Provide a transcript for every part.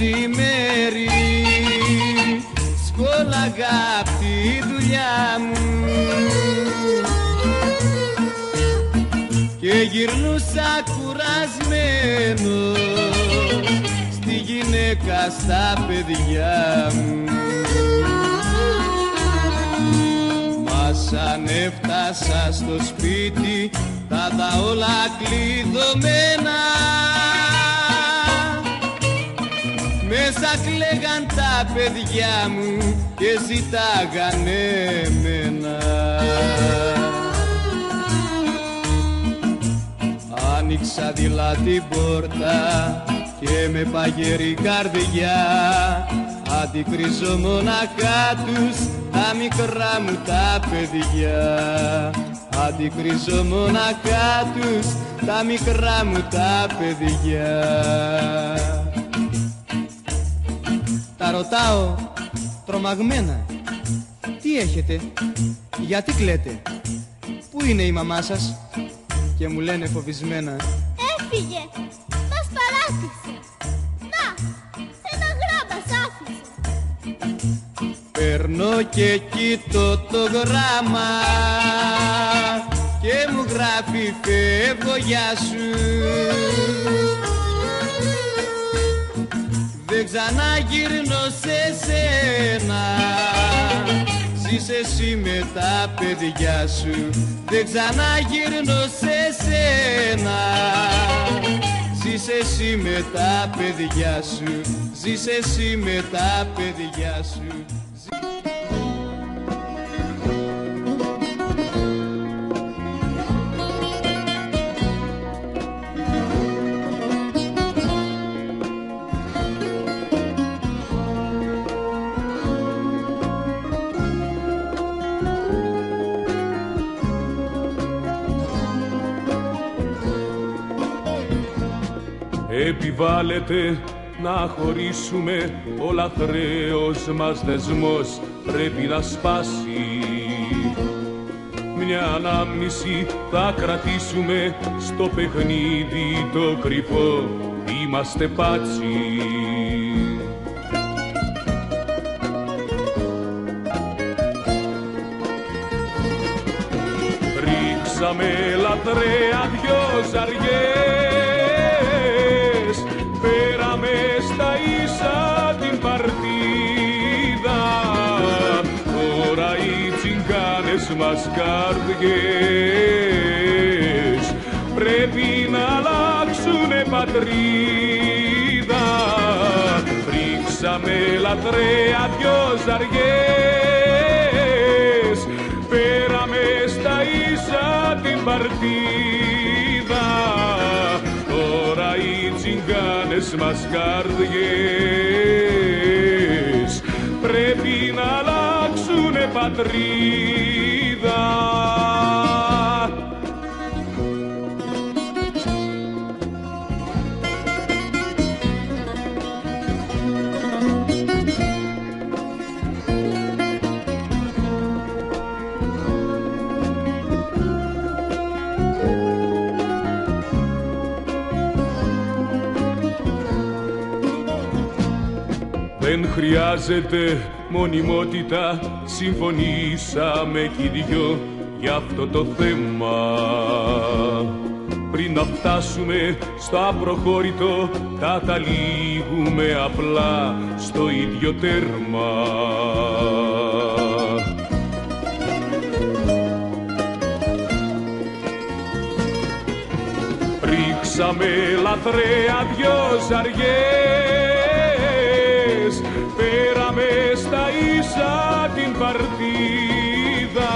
μαύρο μεσημέρι. Σκόλαγα απ' τη δουλειά μου. Και γυρνούσα κουρασμένο στη γυναίκα στα παιδιά μου. Μας σαν έφτασα στο σπίτι τα τα όλα κλειδωμένα μέσα κλαίγαν τα παιδιά μου και ζητάγανε εμένα. Άνοιξα δειλά την πόρτα και με παγερή καρδιά. Αντικρίζω μοναχά τους τα μικρά μου τα παιδιά. Αντικρίζω μοναχά τους τα μικρά μου τα παιδιά Τα ρωτάω τρομαγμένα Τι έχετε, γιατί κλαίτε, πού είναι η μαμά σας; Και μου λένε φοβισμένα Έφυγε, μας παράτησε. Να, ένα γράμμα σ' άφησε. Παίρνω και κοιτώ το γράμμα και μου γράφει φεύγω γεια σου Δεν ξαναγυρνώ σε σένα. Ζεις εσύ με τα παιδιά σου Δεν ξαναγυρνώ σε σένα. Ζεις εσύ με τα παιδιά σου Ζεις εσύ με τα παιδιά σου Επιβάλλεται να χωρίσουμε Ο λαθρέος μας δεσμός. Πρέπει να σπάσει Μια ανάμνηση θα κρατήσουμε Στο παιχνίδι το κρυφό. Είμαστε πάτσι. Ρίξαμε λατρέα δυο ζαριές στα ίσα την παρτίδα. Τώρα οι τσιγκάνες μας καρδιές Πρέπει να αλλάξουνε πατρίδα. Ρίξαμε λατρέα δυο ζαριές Πέραμε στα ίσα την παρτίδα τσιγκάνες μας καρδιές. Πρέπει να αλλάξουνε πατρίδα χρειάζεται μονιμότητα Συμφωνήσαμε κι οι δυο για αυτό το θέμα. Πριν να φτάσουμε στο απροχώρητο Καταλήγουμε απλά στο ίδιο τέρμα. Ρίξαμε λαθρέα δυο ζαριές ίσα την παρτίδα.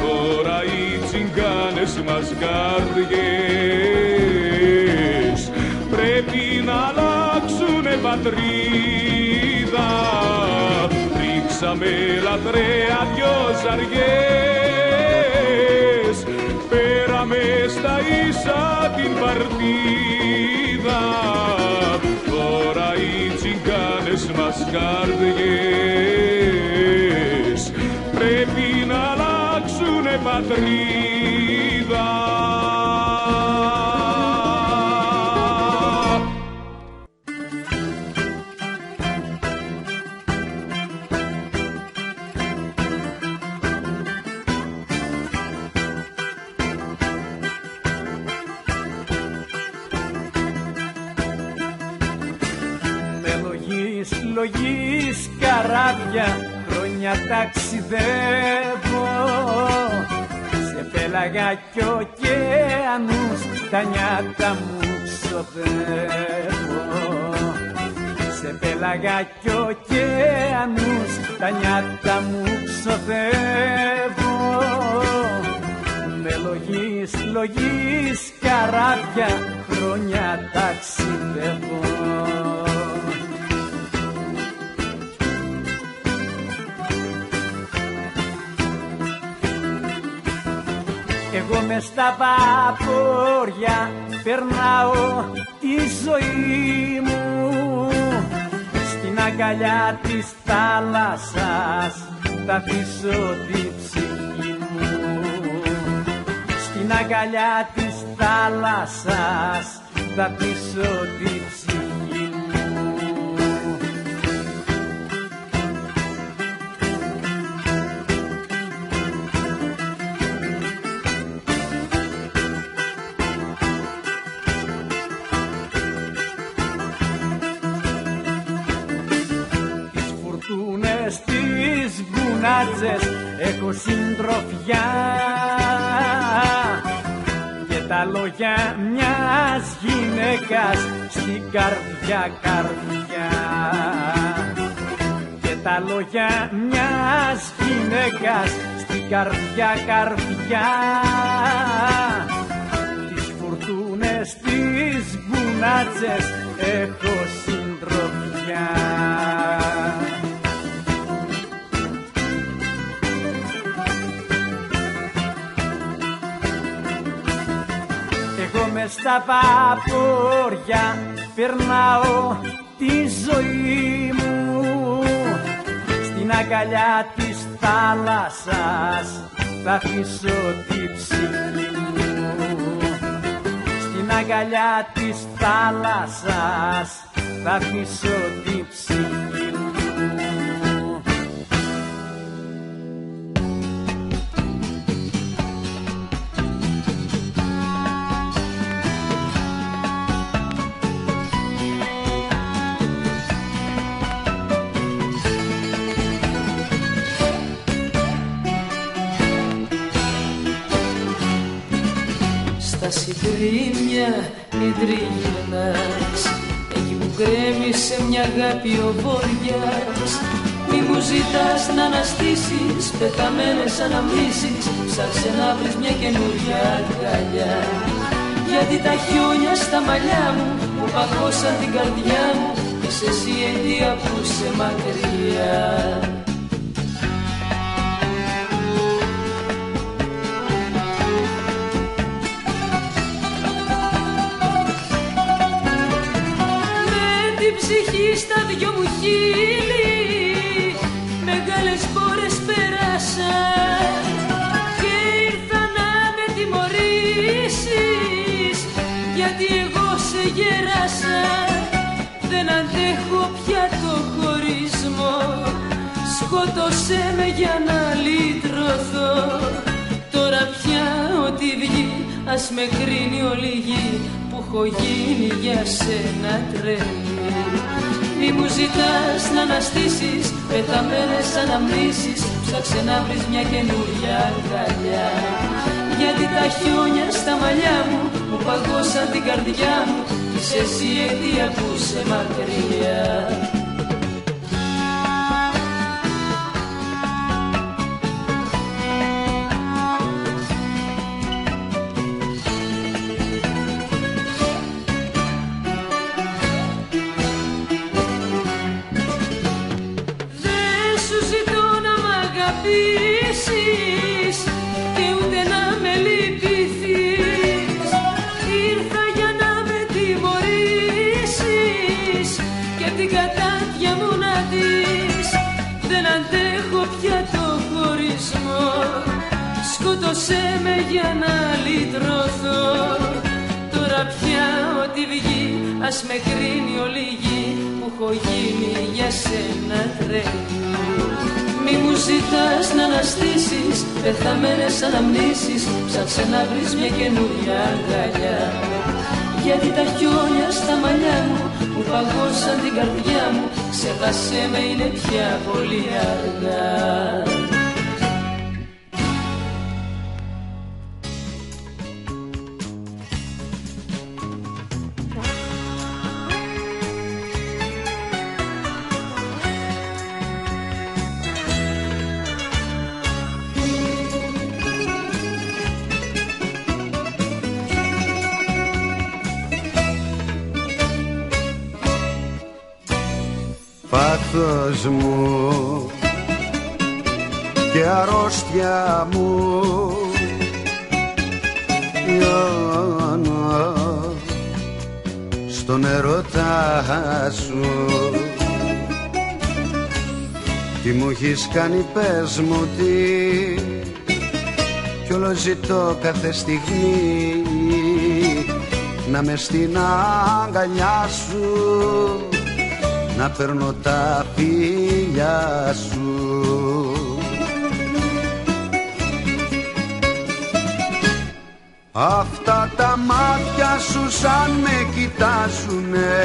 Τώρα οι τσιγκάνες μας καρδιές. Πρέπει να αλλάξουνε πατρίδα. Ρίξαμε λαθρέα δυο ζαριές. Πέραμε στα ίσα την παρτίδα. Τώρα οι τσιγκάνες μας καρδιές Πρέπει να αλλάξουνε πατρίδα πέλαγα κι ωκεανούς τα νιάτα μου ξοδεύω. Σε πέλαγα κι ωκεανούς τα νιάτα μου ξοδεύω. Με λογής, λογής καράβια χρόνια ταξιδεύω Εγώ μες στα βαπόρια περνάω τη ζωή μου. Στην αγκαλιά της θάλασσας θα αφήσω την ψυχή μου. Στην αγκαλιά της θάλασσας θα αφήσω την ψυχή μπουνάτζες έχω συντροφιά. Και τα λόγια μιας γυναίκας στην καρδιά καρδιά. Και τα λόγια μιας γυναίκας στην καρδιά καρδιά. Τις φουρτούνες, τις μπουνάτσες έχω συντροφιά Εγώ μες στα βαπόρια περνάω τη ζωή μου. Στην αγκαλιά της θάλασσας θα αφήσω τη ψυχή μου. Στην αγκαλιά της θάλασσας θα αφήσω τη ψυχή τριγυρνάς Εκεί που γκρέμισε μια αγάπη ο βοριάς Μη μου ζητάς να αναστήσεις Πεθαμένες αναμνήσεις Ψάξε να βρεις μια καινούρια αγκαλιά. Γιατί τα χιόνια στα μαλλιά μου Που παγώσαν την καρδιά μου Είσαι εσύ η αιτία που σε μακριά ψυχή στα δυο μου χείλη. Μεγάλες φορές πέρασα και ήρθα να με τιμωρήσεις γιατί εγώ σε γέρασα. Δεν αντέχω πια το χωρισμό. Σκότωσέ με για να λύτρωθώ Τώρα πια ό,τι βγει ας με κρίνει όλη η γη. που έχω γίνει για σένα τρελή. Μη μου ζητάς να αναστήσεις πεθαμένες αναμνήσεις Ψάξε να βρεις μια καινούρια αγκαλιά. Γιατί τα χιόνια στα μαλλιά μου μου παγώσαν την καρδιά μου Είσαι εσύ η αιτία που σε μακριά αγαπήσεις και ούτε να με λυπηθείς. Ήρθα για να με τιμωρήσεις και την κατάδια μου να δεις. Δεν αντέχω πια το χωρισμό. Σκότωσέ με για να λυτρωθώ. Τώρα πια ό,τι βγει ας με κρίνει όλη η γη που έχω γίνει για σένα τρελή Μη μου ζητάς να αναστήσεις πεθαμένες αναμνήσεις Ψάξε να βρεις μια καινούρια αγκαλιά. Γιατί τα χιόνια στα μαλλιά μου που παγώσαν την καρδιά μου ξέχασέ με είναι πια πολύ αργά πάθος μου και αρρώστια μου λιώνω στον ερωτά σου. Τι μου έχεις κάνει πες μου τι κι όλο ζητώ κάθε στιγμή. Να μες στην αγκαλιά σου να παίρνω τα φίλια σου. Αυτά τα μάτια σου σαν με κοιτάζουνε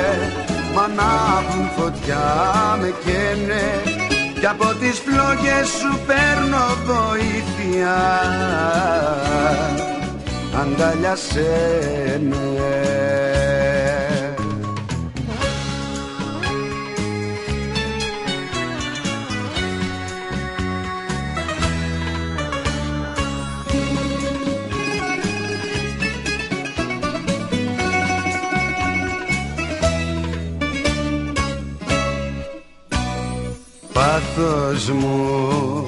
Μ' ανάβουν φωτιά με καίνε. Κι από τις φλόγες σου παίρνω βοήθεια. Αγκαλιάσέ με πάθος μου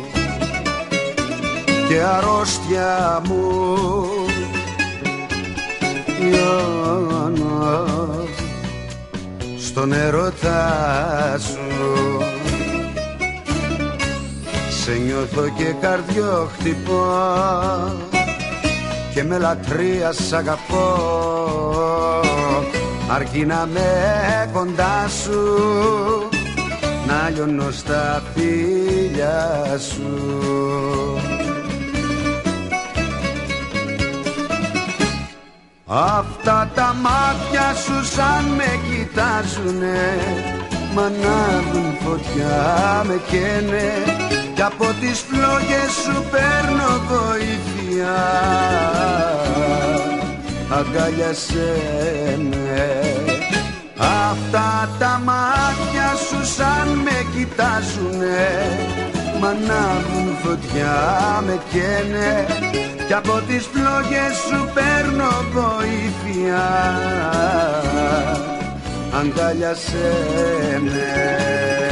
και αρρώστια μου. Λιώνω στον ερωτά σου. Σε νιώθω και καρδιό χτυπώ και με λατρεία σ' αγαπώ. Αρκεί να με κοντά σου. να λιώνω στα φίλια σου. Αυτά τα μάτια σου σαν με κοιτάζουνε Μ' ανάβουν φωτιά με καίνε. Κι από τις φλόγες σου παίρνω βοήθεια. Αγκάλιασέ με. Αυτά τα μάτια σου σαν με κοιτάζουνε Μ' ανάβουν φωτιά με καίνε. Κι από τις φλόγες σου παίρνω βοήθεια Αγκάλιασέ με